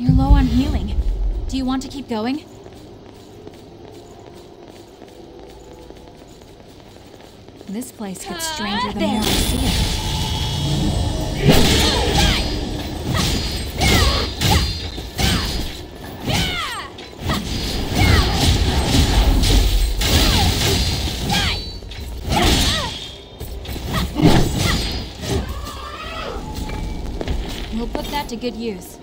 You're low on healing. Do you want to keep going? This place gets ah, stranger the more I see it. We'll put that to good use.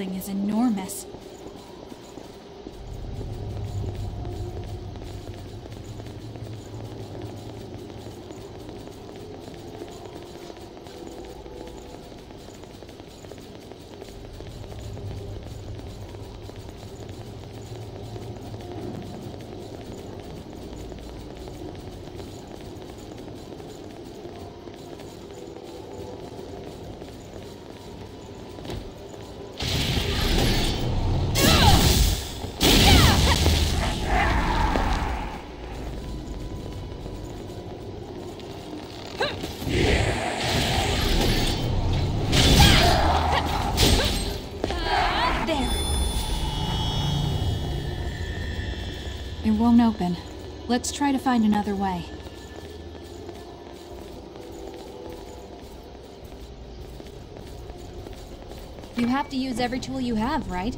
Building is enormous. Won't open. Let's try to find another way. You have to use every tool you have, right?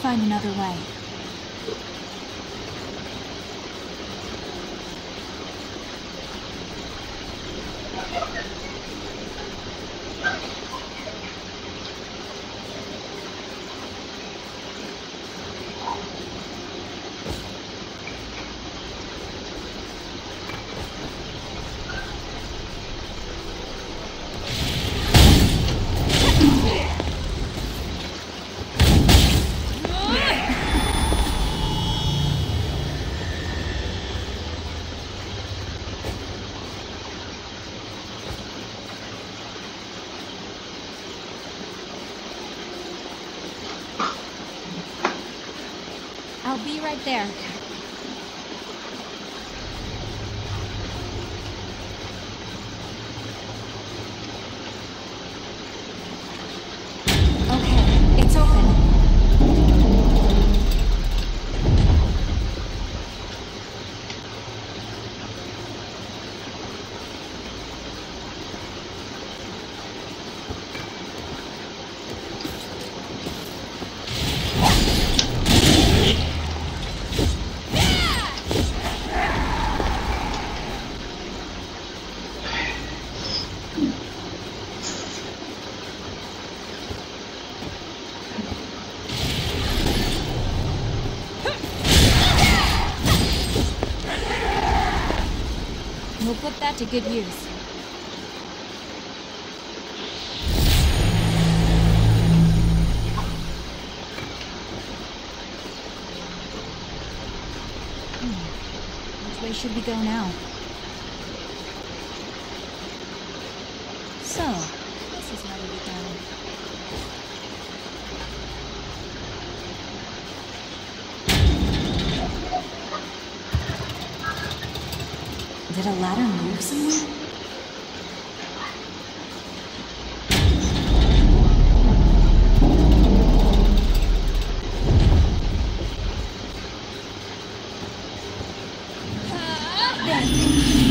Find another way. Right there. Okay, it's open. We'll put that to good use. Hmm. Which way should we go now? So, this is how we go. Did a ladder move somewhere? I'm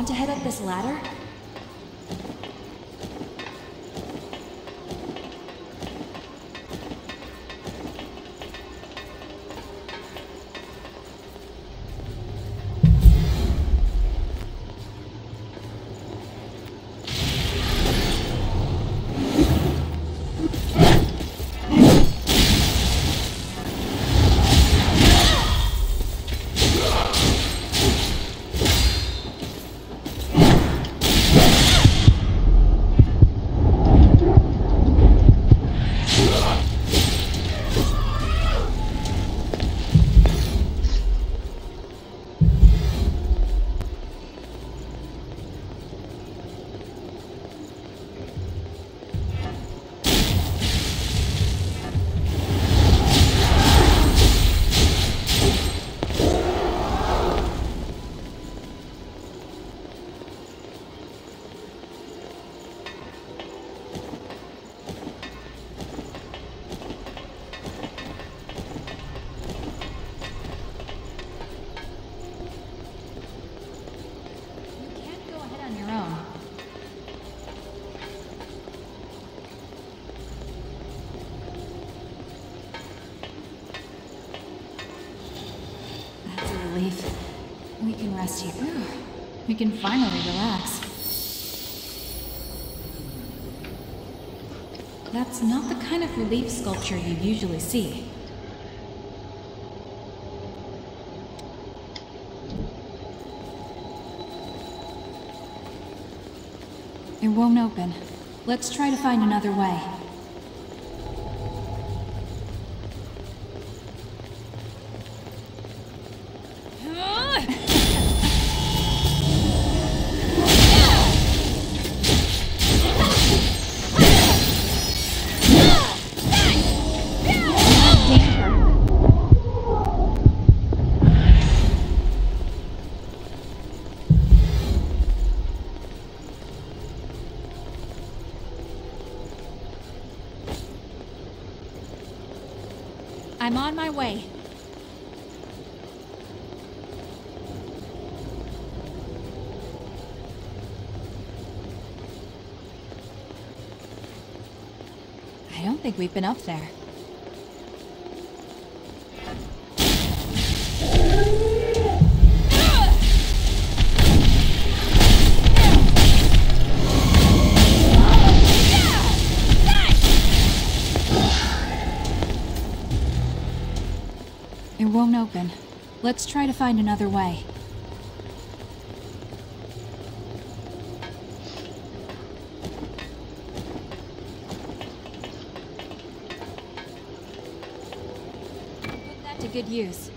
Want to head up this ladder? We can finally relax. That's not the kind of relief sculpture you usually see. It won't open. Let's try to find another way. On my way. I don't think we've been up there. It won't open. Let's try to find another way. Put that to good use.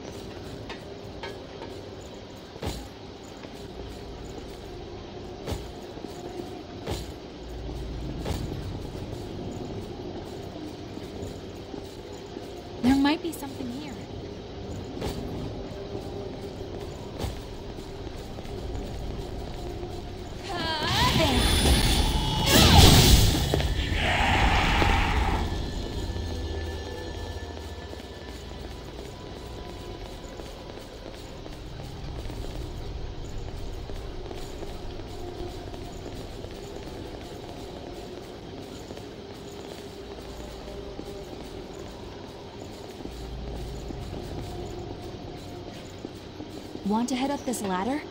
Want to head up this ladder?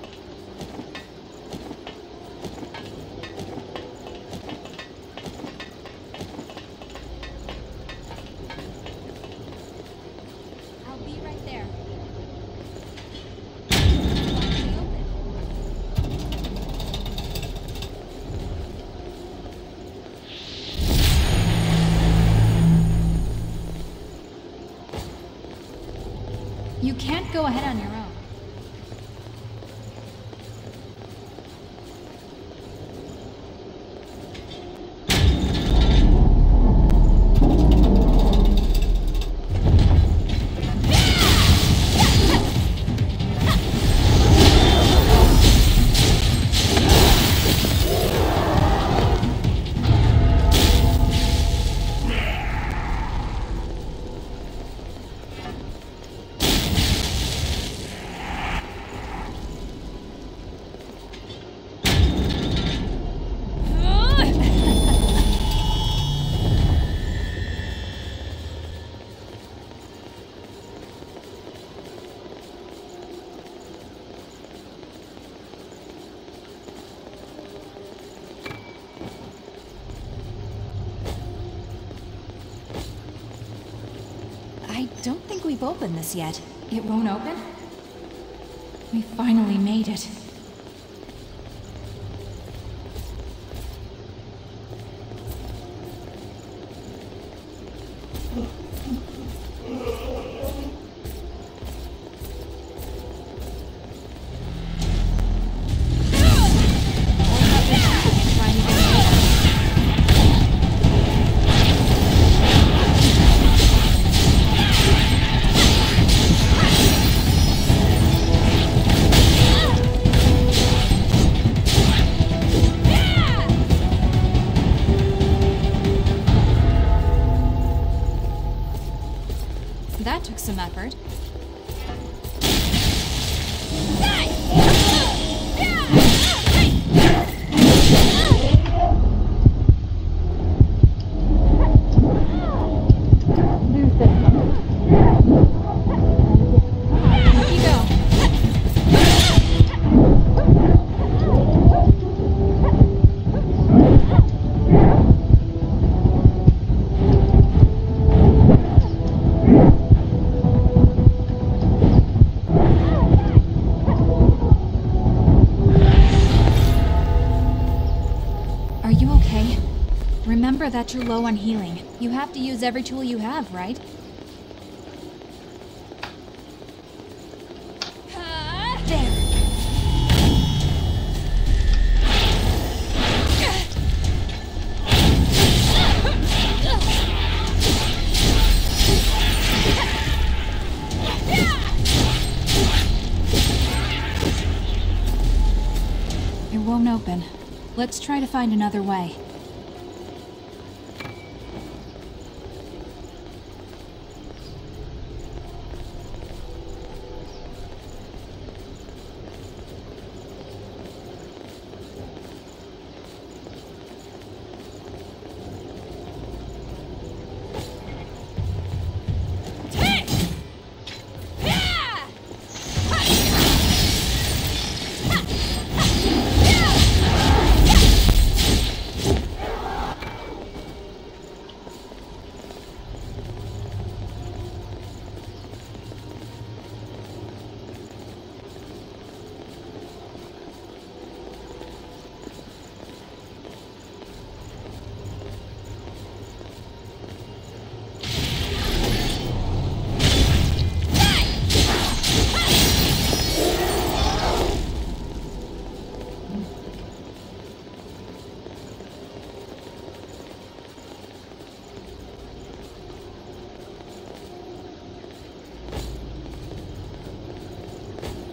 Opened this yet. It won't open? We finally made it. Remember that you're low on healing. You have to use every tool you have, right? It won't open. Let's try to find another way.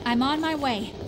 I'm on my way.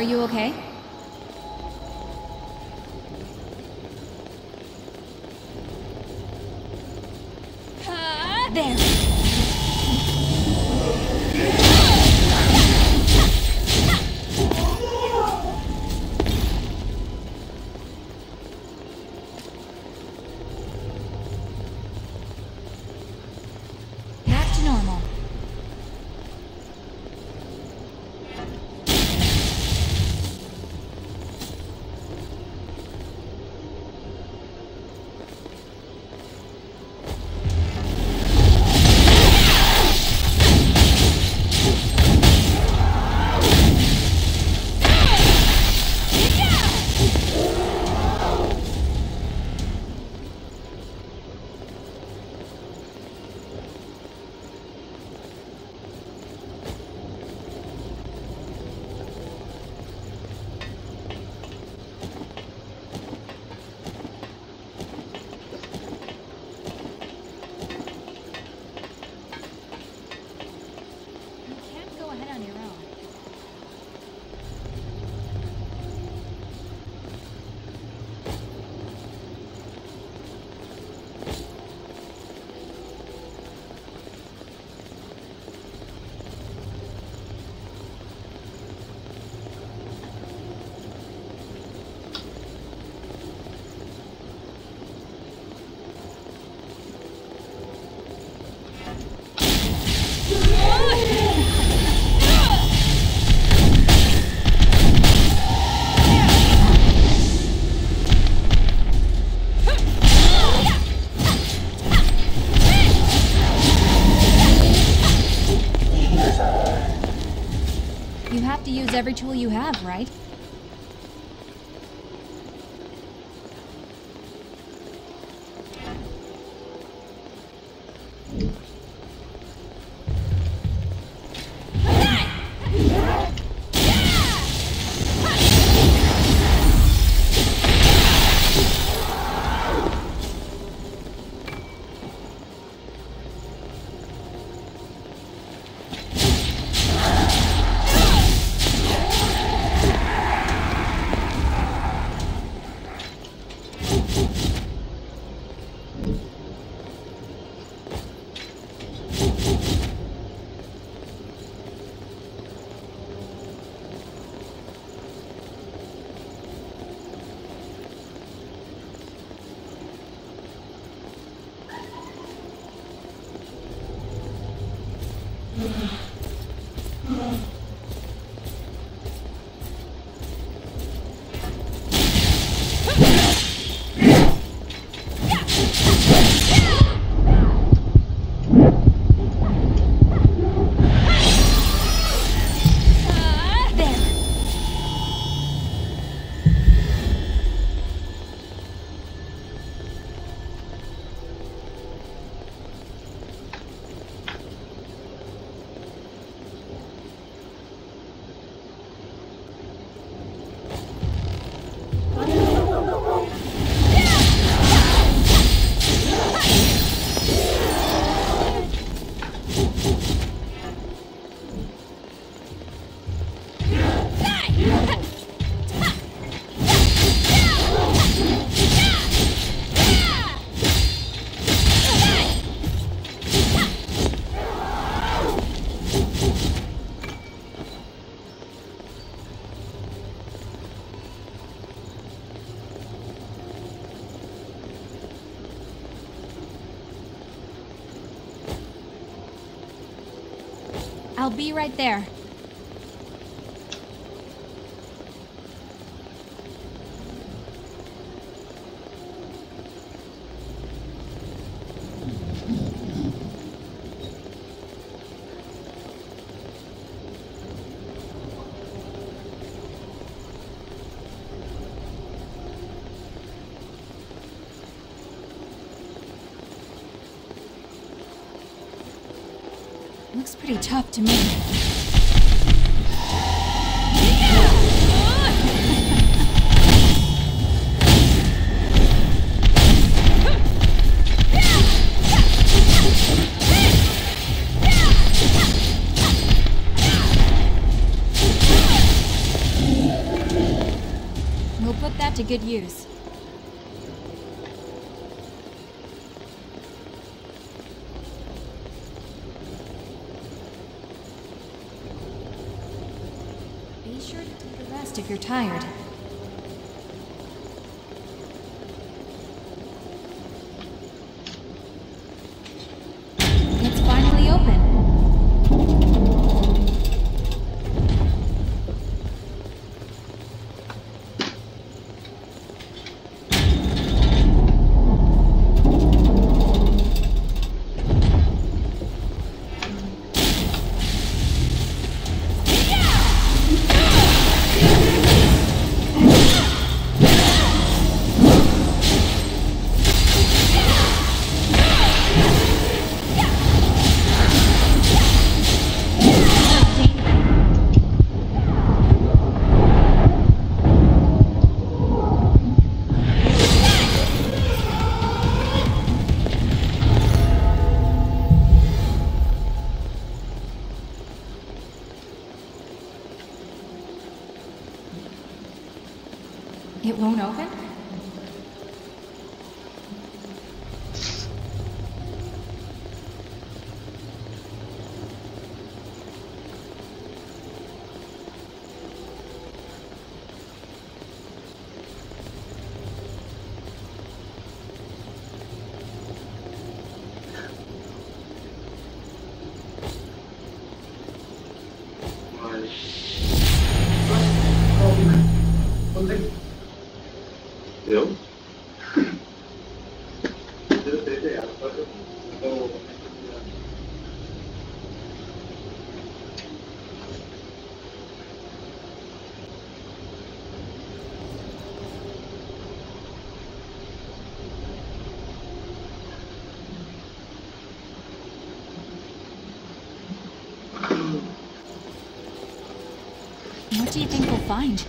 Are you okay? You have, right? I'll be right there. tough to make. We'll put that to good use. rest if you're tired. What do you think we'll find?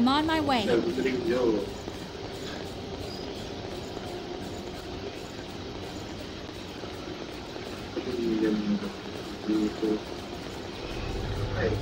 I'm on my way. Hey.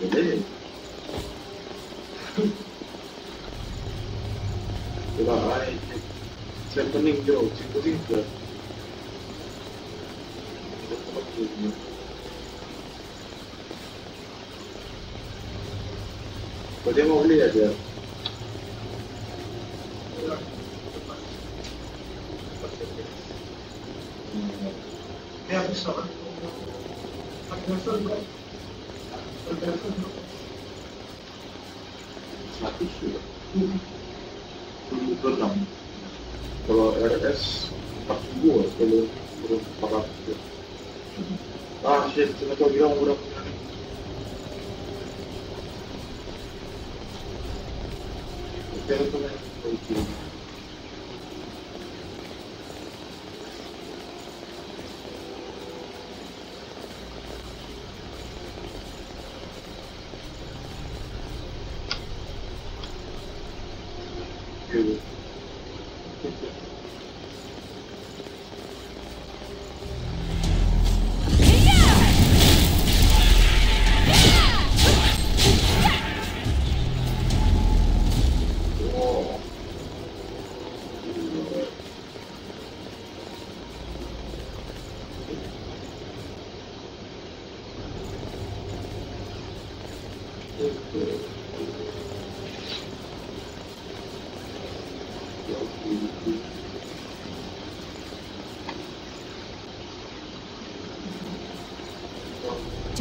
Mình đến mình. Tôi bảo ai Sen benim yok, sen benim yok. Podemos ler,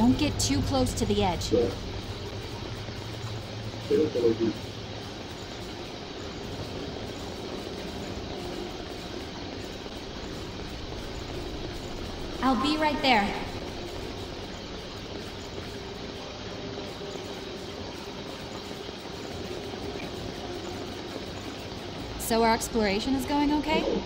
Don't get too close to the edge. I'll be right there. So our exploration is going okay?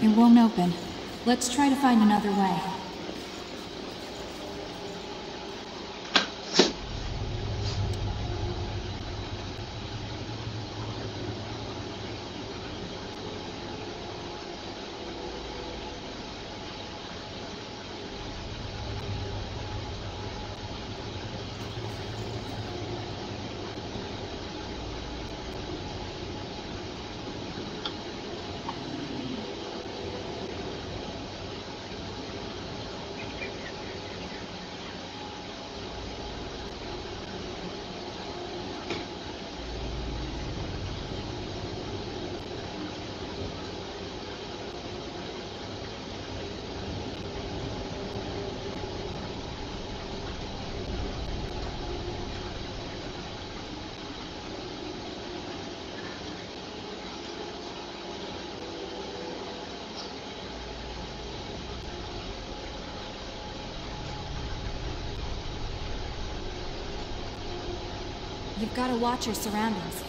It won't open. Let's try to find another way. You've got to watch your surroundings.